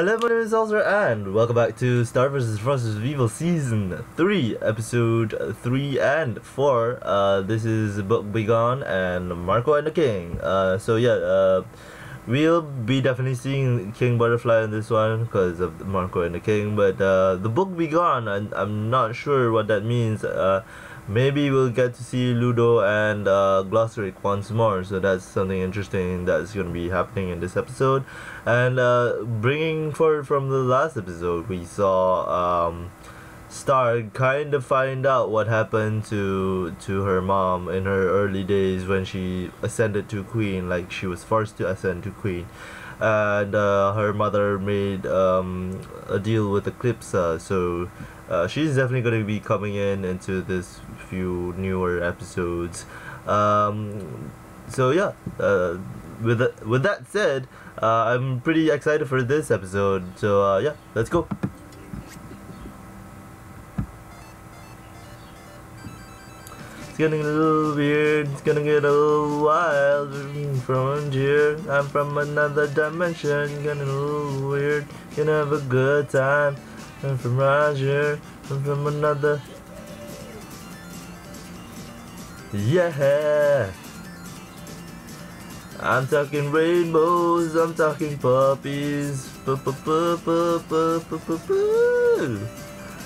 Hello, my name is Walter, and welcome back to Star vs. Forces of Evil Season 3, Episode 3 and 4. Uh, this is Book Be Gone and Marco and the King. Uh, so yeah, uh, we'll be definitely seeing King Butterfly in this one because of Marco and the King, but uh, the Book Be Gone, I'm, I'm not sure what that means. Maybe we'll get to see Ludo and uh, once more. So that's something interesting that's going to be happening in this episode. And uh, bringing forward from the last episode, we saw um, Star kind of find out what happened to to her mom in her early days when she ascended to queen, like she was forced to ascend to queen. And uh, her mother made um, a deal with Eclipsa, so uh, she's definitely going to be coming in into this few newer episodes. Um, so yeah, uh, with with that said, uh, I'm pretty excited for this episode. So uh, yeah, let's go. Getting a little weird. It's gonna get a little wild mm, from here. I'm from another dimension. Getting a little weird. Gonna have a good time. I'm from Roger. I'm from another. Yeah. I'm talking rainbows. I'm talking puppies. I'm a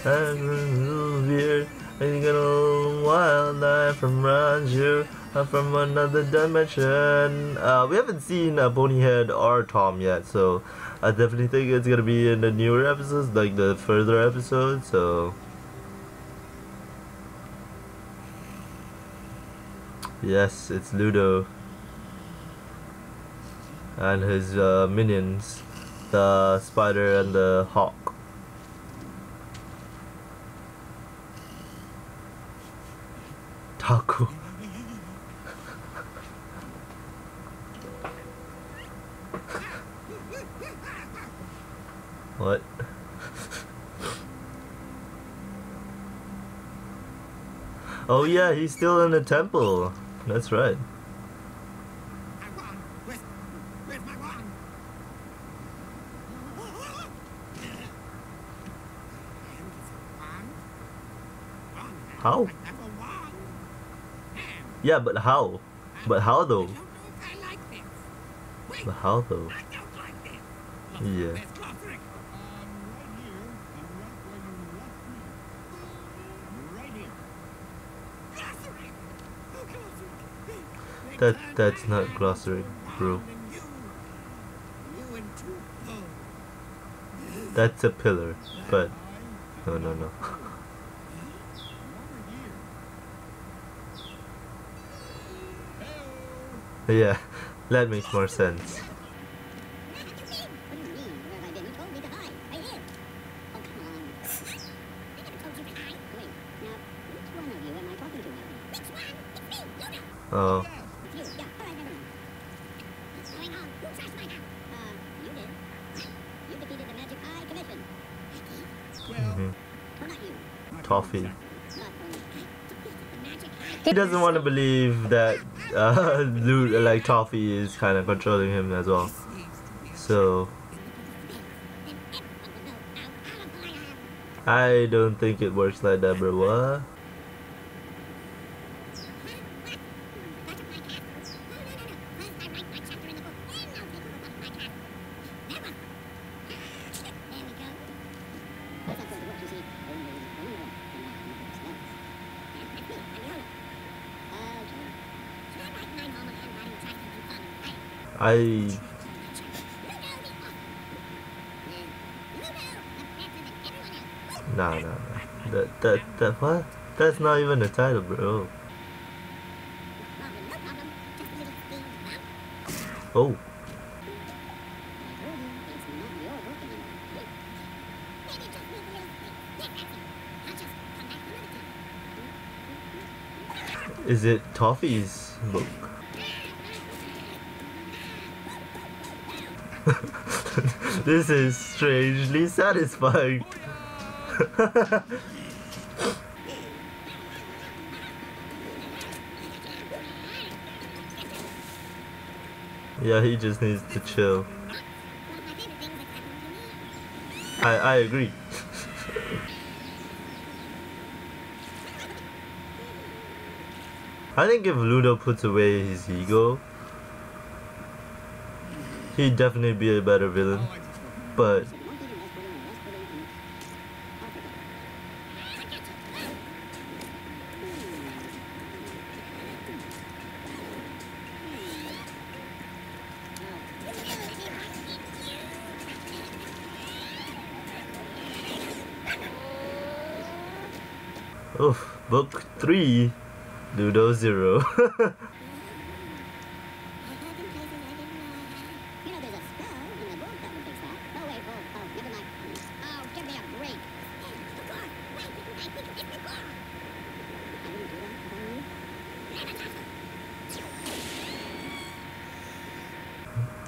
little weird. I got a wild life from Roger. I'm from another dimension. Uh, we haven't seen uh, Ponyhead or Tom yet, so I definitely think it's gonna be in the newer episodes, like the further episodes. So yes, it's Ludo and his uh, minions, the spider and the hawk. What? oh yeah, he's still in the temple. That's right. How? Yeah, but how? But how though? But how though? Yeah. That that's not Glossaryck, bro. That's a pillar, but no, no, no. yeah, that makes more sense. Oh. He doesn't want to believe that uh, like Toffee is kind of controlling him as well. So I don't think it works like that, bro. What? I Nah, nah, nah. That, that, that, what? That's not even the title, bro. Oh. Is it Toffee's book? this is strangely satisfying. yeah, he just needs to chill. I, I agree. I think if Ludo puts away his ego, he'd definitely be a better villain. But Oof, book three, Ludo zero.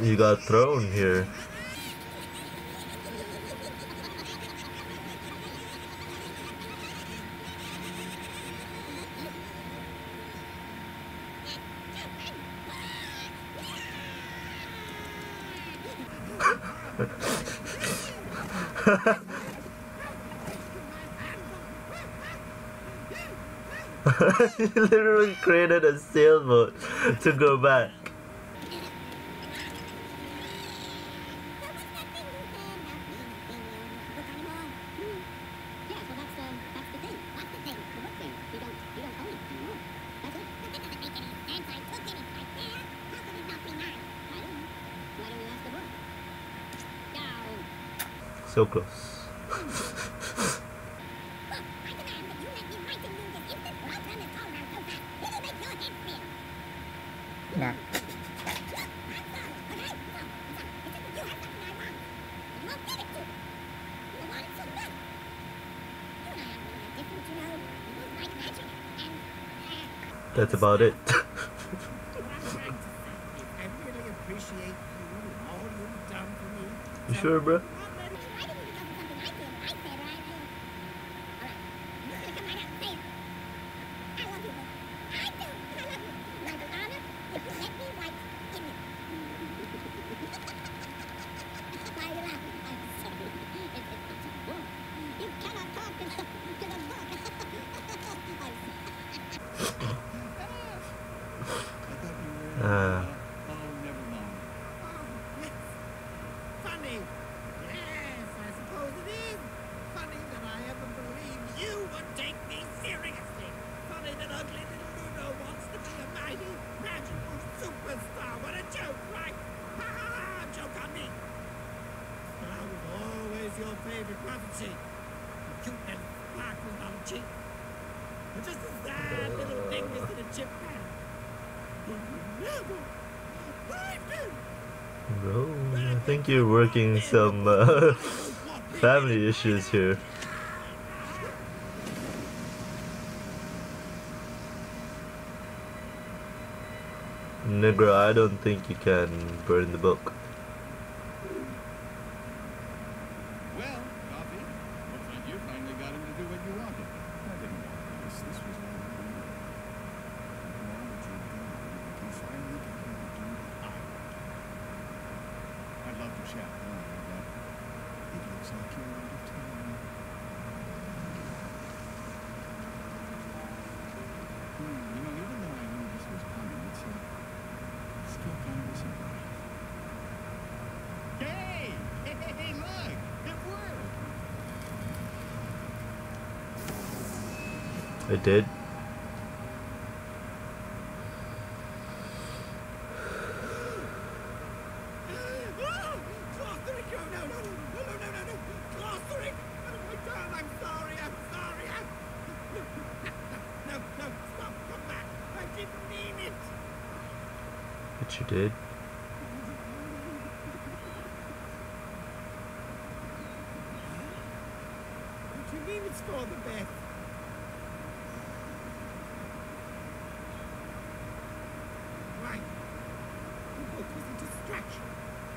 you got thrown here. he literally created a sailboat to go back. So close. That's about it. you sure, bro? Funny. Yes, I suppose it is. Funny that I ever believed you would take me seriously. Funny that ugly little Ludo wants to be a mighty, magical superstar. What a joke, right? Ha ha ha! Joke on me. But was always your favorite prodigy. The cute little sparkles on cheek. But just a sad little thing dingus in a chip pan. But you never him. Bro, I think you're working some uh, family issues here. Negro, I don't think you can burn the book. Well, Toffee. Looks like you finally got him to do what you wanted. I didn't want this. This was all a dream. Now that you're gone, you can finally get him to do what I want. I'd love to chat more, but it looks like you're out of time. Hmm, you know, even though I knew this was coming, it's uh, still kind of a surprise. Hey! Hey, hey, hey, look! It worked! It did.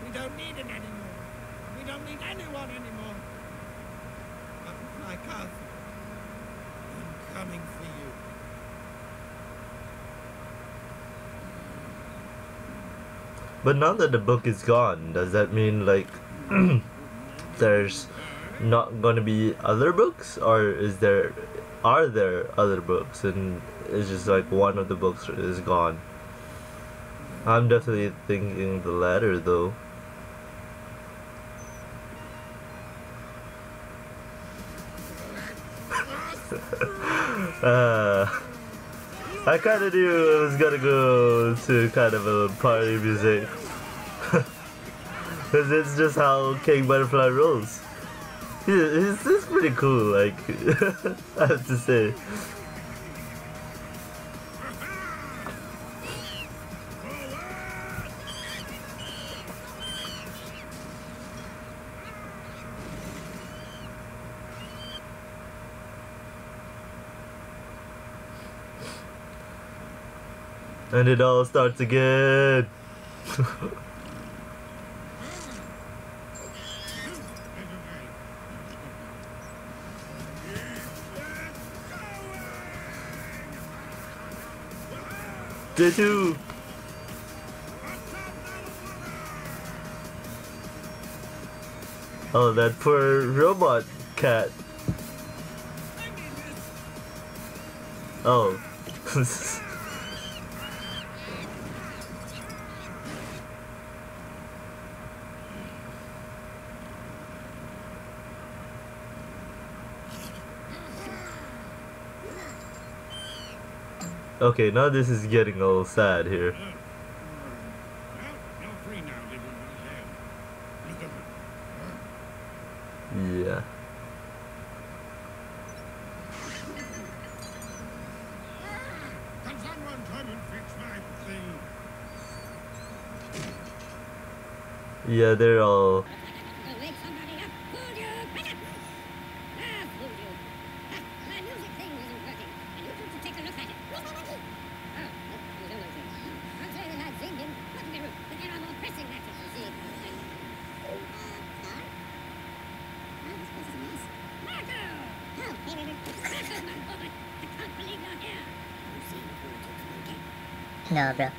We don't need it anymore. We don't need anyone anymore. But like us, I'm coming for you. But now that the book is gone, does that mean like there's not gonna be other books, or is there are there other books, and it's just like one of the books is gone? I'm definitely thinking the latter though. uh, I kind of knew it was gonna go to kind of a party music. Because it's just how King Butterfly rolls. He, he's, he's pretty cool, like, I have to say. And it all starts again. Did you? Oh, that poor robot cat. Oh. Okay, now this is getting a little sad here. Yeah. Yeah, they're all No, bro.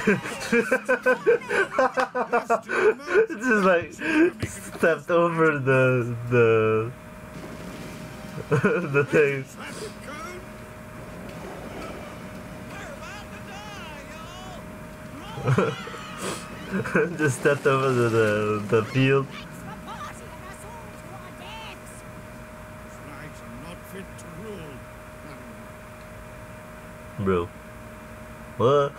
Just like stepped over the the the thing. Just stepped over the the, the field. Bro. What?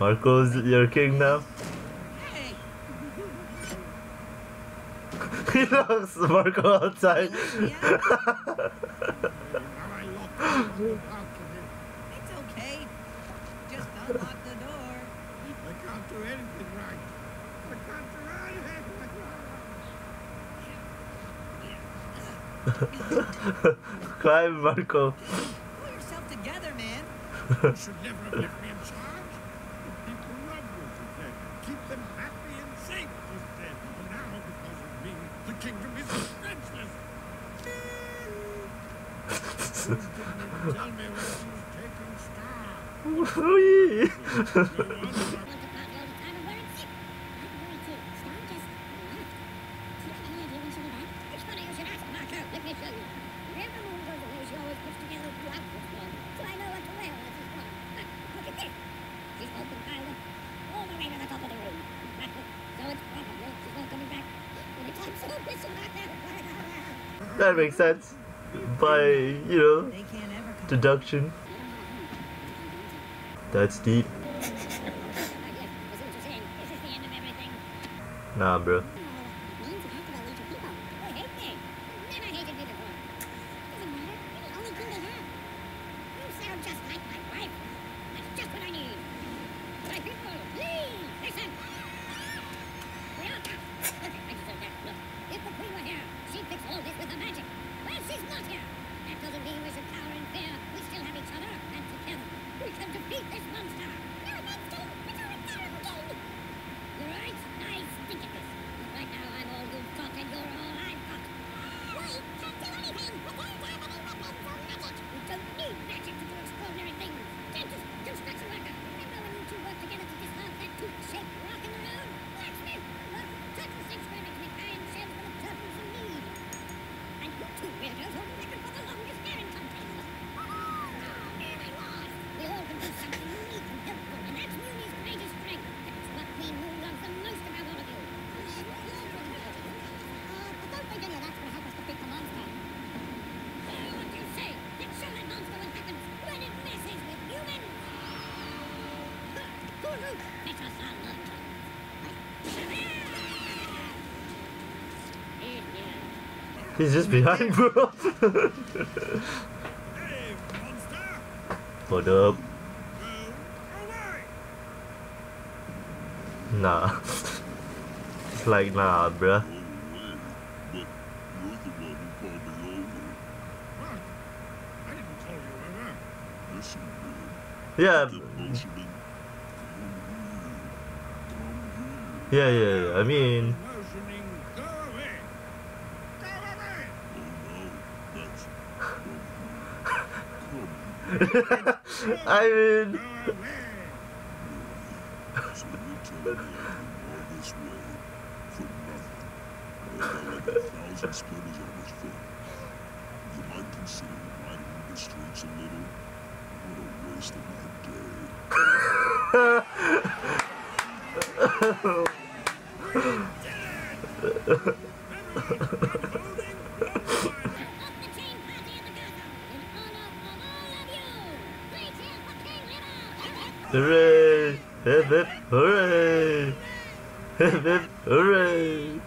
Marco's your king now? Hey, he loves Marco outside. I lock you on the balcony. it's okay. Just unlock the door. I can't do anything right. I can't do anything. Climb, Marco. Pull yourself together, man. You should never have That makes sense. By, you know, They can't ever come. deduction. That's deep. I guess, I see what you're saying. This is the end of deep. Nah, bro. It means you have to go lead your people. Oh, hate me. Never hated me before. Doesn't matter. You're the only king they have. You sound just like my wife. That's just what I need. My people, please listen. Priyanka. Okay, I deserve that. Look, if the queen were here, she'd fix all this with her magic. Well, she's not here. That doesn't mean we should cower in fear. We still have each other, and together we can defeat this monster. No offense, king. But you're a terrible king. You're right. I stink at this. But right now, I'm all you've got, and you're all I've got. We can't do anything. We don't have any weapons or magic. We don't need magic to do extraordinary things. Dentist, construction worker. Remember when you two worked together to disarm that tooth-shaped rock in the road? Blacksmith, look, turtle six where makes me iron shells for the turtles in need. And you two weirdos hold the record for the longest staring contest. Oh, man, I lost. We all can do something unique and helpful, and that's Mewni's greatest strength. That's what Queen Moon loves the most about all of you. Uh, I don't think any of that's going to help us defeat the monster. So what do you say? Let's show that monster what happens when it messes with Mewmans. Huh, Hulu, let us our lunch. Here, here. He's just behind, bro. What up? Nah. it's like, nah, bruh. Yeah. Yeah, yeah, yeah. I mean, Motioning, go away! Go away! I mean, Go away! So you're telling me I came all this way for nothing? I got like a thousand. Off the chain party at the castle in honor of all of you. Three cheers for King River. Hooray! Hip hip hooray! Hip hip hooray!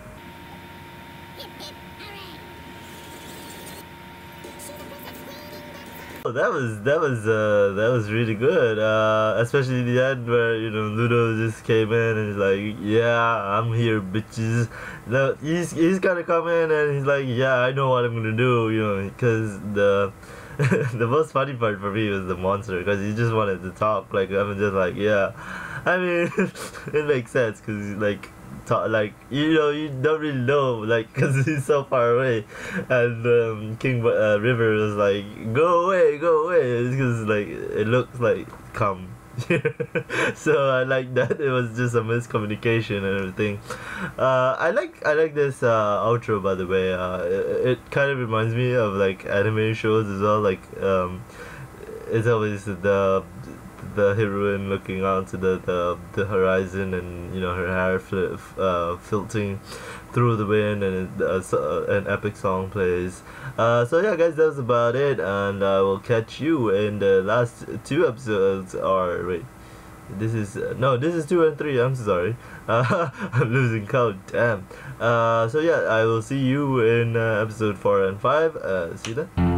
Oh, that was that was uh that was really good. Uh, especially the end where you know Ludo just came in and he's like, "Yeah, I'm here, bitches." No, he's he's gonna come in and he's like, "Yeah, I know what I'm gonna do," you know, because the the most funny part for me was the monster because he just wanted to talk. Like I'm just like, yeah. I mean, it makes sense because like. Talk, like you know you don't really know like because he's so far away and um, king uh, river was like go away go away because like it looks like come so i like that. It was just a miscommunication and everything. Uh, i like i like this uh, outro by the way. Uh, it, it kind of reminds me of like anime shows as well. Like um, it's always the the heroine looking onto the, the the horizon and you know her hair fl- uh, filtering through the wind and uh, uh, an epic song plays. Uh, so yeah, guys, that's about it, and I will catch you in the last two episodes. Or wait, this is uh, no, this is two and three. I'm sorry, uh, I'm losing count. Damn. Uh, so yeah, I will see you in uh, episode four and five. Uh, see you then.